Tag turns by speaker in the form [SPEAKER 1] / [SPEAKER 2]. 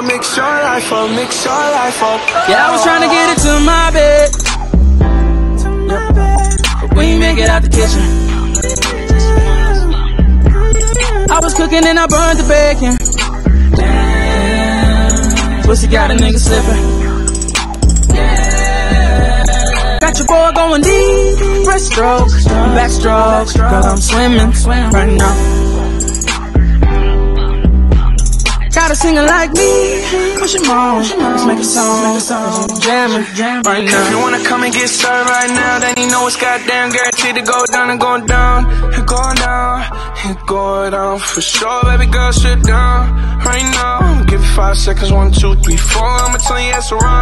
[SPEAKER 1] wanna mix your life up, mix your life up.
[SPEAKER 2] Yeah, I was trying to get it to my bed. But we ain't make it out the kitchen. I was cooking and I burned the bacon. Damn, pussy got a nigga slipping. Got your boy going deep, breaststroke, backstroke. Girl, I'm swimming right now. Gotta singing like me, push him on, let's make a song, jamming, jamming right
[SPEAKER 1] If you wanna come and get served right now, then you know it's goddamn guaranteed to go down and go down. It go down, it go down for sure. Baby girl, sit down right now. Give it five seconds, one, two, three, four. I'ma tell you yes around right now.